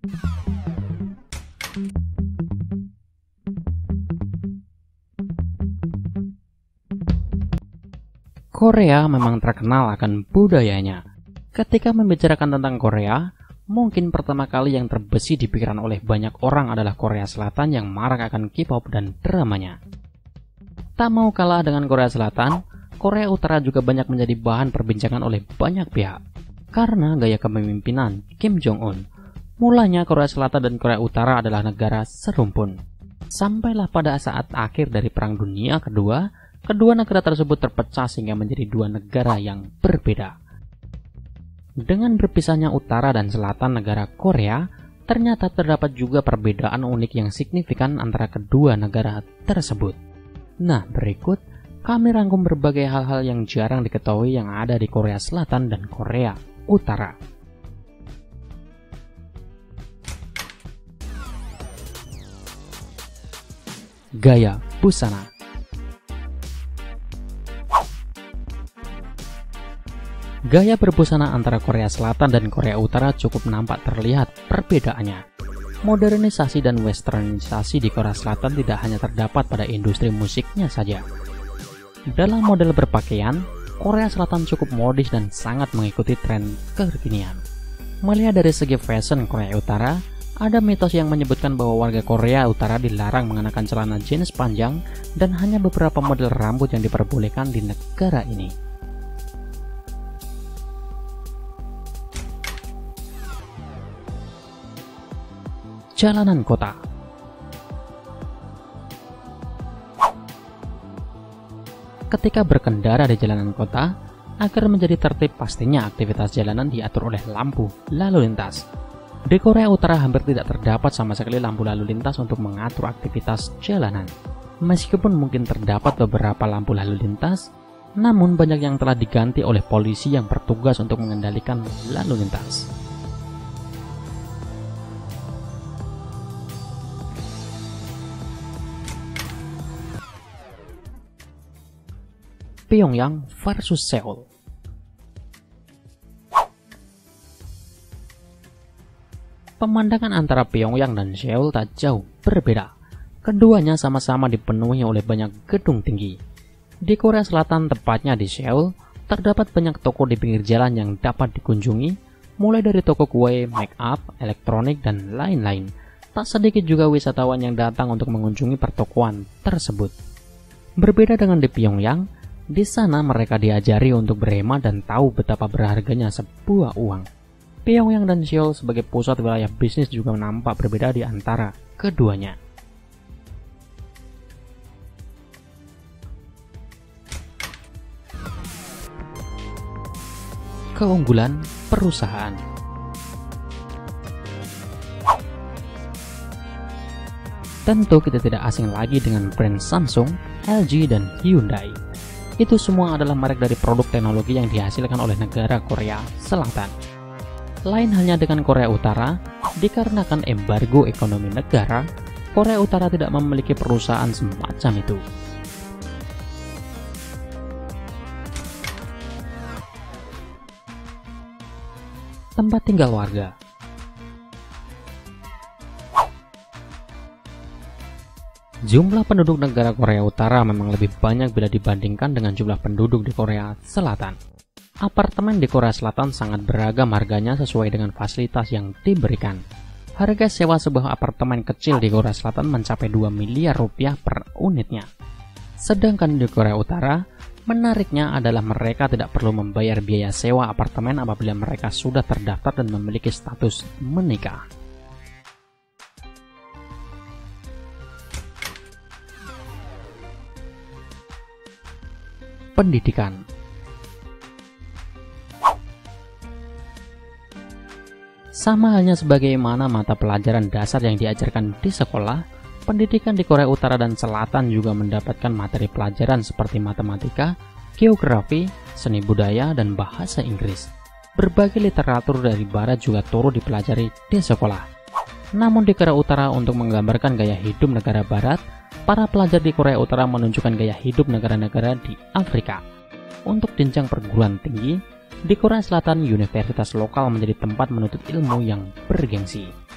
Korea memang terkenal akan budayanya. Ketika membicarakan tentang Korea, mungkin pertama kali yang terbesi di pikiran oleh banyak orang adalah Korea Selatan yang marak akan K-pop dan dramanya. Tak mau kalah dengan Korea Selatan, Korea Utara juga banyak menjadi bahan perbincangan oleh banyak pihak karena gaya kepemimpinan Kim Jong-un. Mulanya Korea Selatan dan Korea Utara adalah negara serumpun. Sampailah pada saat akhir dari Perang Dunia Kedua, kedua negara tersebut terpecah sehingga menjadi dua negara yang berbeda. Dengan berpisahnya utara dan selatan negara Korea, ternyata terdapat juga perbedaan unik yang signifikan antara kedua negara tersebut. Nah, berikut kami rangkum berbagai hal-hal yang jarang diketahui yang ada di Korea Selatan dan Korea Utara. Gaya busana Gaya berbusana antara Korea Selatan dan Korea Utara cukup nampak terlihat perbedaannya. Modernisasi dan westernisasi di Korea Selatan tidak hanya terdapat pada industri musiknya saja. Dalam model berpakaian, Korea Selatan cukup modis dan sangat mengikuti tren kekinian. Melihat dari segi fashion Korea Utara, ada mitos yang menyebutkan bahwa warga Korea Utara dilarang mengenakan celana jeans panjang dan hanya beberapa model rambut yang diperbolehkan di negara ini. jalanan kota. Ketika berkendara di jalanan kota, agar menjadi tertib pastinya aktivitas jalanan diatur oleh lampu lalu lintas. Di Korea Utara hampir tidak terdapat sama sekali lampu lalu lintas untuk mengatur aktivitas jalanan. Meskipun mungkin terdapat beberapa lampu lalu lintas, namun banyak yang telah diganti oleh polisi yang bertugas untuk mengendalikan lalu lintas. Pyongyang versus Seoul. Pemandangan antara Pyongyang dan Seoul tak jauh berbeda. Keduanya sama-sama dipenuhi oleh banyak gedung tinggi. Di Korea Selatan, tepatnya di Seoul, terdapat banyak toko di pinggir jalan yang dapat dikunjungi, mulai dari toko kue, make up, elektronik, dan lain-lain. Tak sedikit juga wisatawan yang datang untuk mengunjungi pertokoan tersebut. Berbeda dengan di Pyongyang, di sana mereka diajari untuk berhemat dan tahu betapa berharganya sebuah uang. Pyongyang dan Seoul sebagai pusat wilayah bisnis juga nampak berbeda di antara keduanya. Keunggulan perusahaan Tentu kita tidak asing lagi dengan brand Samsung, LG, dan Hyundai itu semua adalah merek dari produk teknologi yang dihasilkan oleh negara Korea Selatan. Lain halnya dengan Korea Utara, dikarenakan embargo ekonomi negara, Korea Utara tidak memiliki perusahaan semacam itu. Tempat tinggal warga Jumlah penduduk negara Korea Utara memang lebih banyak bila dibandingkan dengan jumlah penduduk di Korea Selatan. Apartemen di Korea Selatan sangat beragam harganya sesuai dengan fasilitas yang diberikan. Harga sewa sebuah apartemen kecil di Korea Selatan mencapai 2 miliar rupiah per unitnya. Sedangkan di Korea Utara, menariknya adalah mereka tidak perlu membayar biaya sewa apartemen apabila mereka sudah terdaftar dan memiliki status menikah. pendidikan. Sama halnya sebagaimana mata pelajaran dasar yang diajarkan di sekolah, pendidikan di Korea Utara dan Selatan juga mendapatkan materi pelajaran seperti matematika, geografi, seni budaya, dan bahasa Inggris. Berbagai literatur dari barat juga turut dipelajari di sekolah. Namun di Korea Utara untuk menggambarkan gaya hidup negara barat, para pelajar di Korea Utara menunjukkan gaya hidup negara-negara di Afrika. Untuk jenjang perguruan tinggi, di Korea Selatan universitas lokal menjadi tempat menuntut ilmu yang bergengsi.